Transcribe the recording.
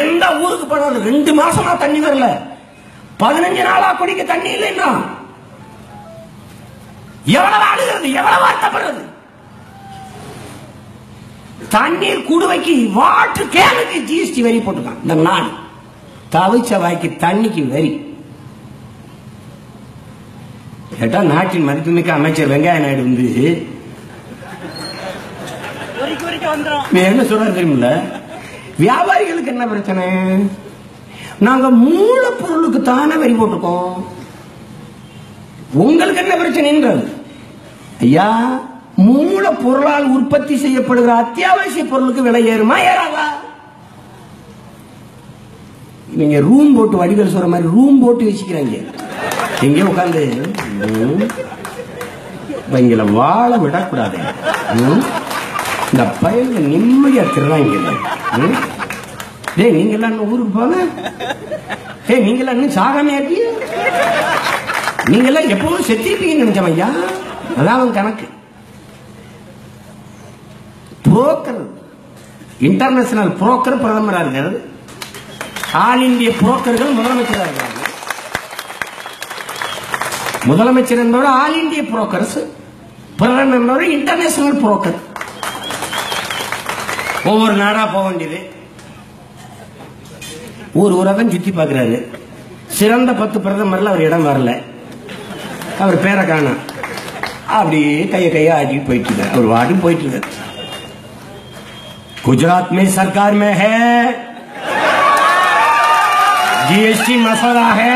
எந்த ஊருக்கு போனாலும் ரெண்டு மாசமா தண்ணி வரல. பதினஞ்சு நாளா குடிக்க தண்ணி இல்லைன்னா எவ்வளவு அழுகிறது எவ்வளவு வருத்தப்படுறது தண்ணீர் குடுவைக்கு வாட்டர் கேனுக்கு ஜிஎஸ்டி வரி போட்டுருக்கான். இந்த நாடு. தவிச்ச வாய்க்கு தண்ணிக்கு வரி. கேட்டா நாட்டின் மதிப்புமிக்க அமைச்சர் வெங்கைய நாயுடு வந்து என்ன சொல்றது தெரியுமில்ல? வியாபாரிகளுக்கு என்ன பிரச்சனை? நாங்க மூலப்பொருளுக்கு தானே வரி போட்டிருக்கோம். உங்களுக்கு என்ன பிரச்சனைன்றது ஐயா மூல பொருளால் உற்பத்தி செய்யப்படுகிற அத்தியாவசிய பொருளுக்கு விலை ஏறுமா ஏறாதா? நீங்க ரூம் போட்டு வடிகள் சொல்ற மாதிரி ரூம் போட்டு வச்சுக்கிறாங்க எங்கேயோ உட்காந்து இவங்கள வாழ விடக்கூடாது. இந்த பயல்ல நிம்மதியா திருநாங்க ம்? டேய் நீங்க எல்லாம் ஊருக்கு போங்க? ஏய் நீங்க எல்லாம் இன்னும் சாகாம இருக்கீங்க நீங்க எல்லாம் எப்பவும் செத்திருப்பீங்கன்னு நினைச்சவன் ஐயா. அதான் அவன் கணக்கு. புரோக்கர் இன்டர்நேஷனல் புரோக்கர் பிரதமரா இருக்கிறது ஆல் இந்திய புரோக்கர்கள் முதலமைச்சராக இருக்காங்க. முதலமைச்சர் என்பவர் ஆல் இந்திய புரோக்கர்ஸ் பிரதமர் என்பவர் இன்டர்நேஷனல் புரோக்கர். ஒவ்வொரு நாடா போக வேண்டியது ஊர் ஊரா தான் சுத்தி பார்க்கிறாரு சிறந்த பத்து பிரதமர்ல அவர் இடம் வரல அவர் பேரை காணோம் அப்படியே கைய கைய ஆட்டிட்டு போயிட்டு இருக்காரு அவர் வாட்டுக்கு போயிட்டு இருக்காரு गुजरात में सरकार में है जीएसटी मसौदा है